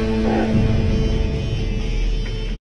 Bye.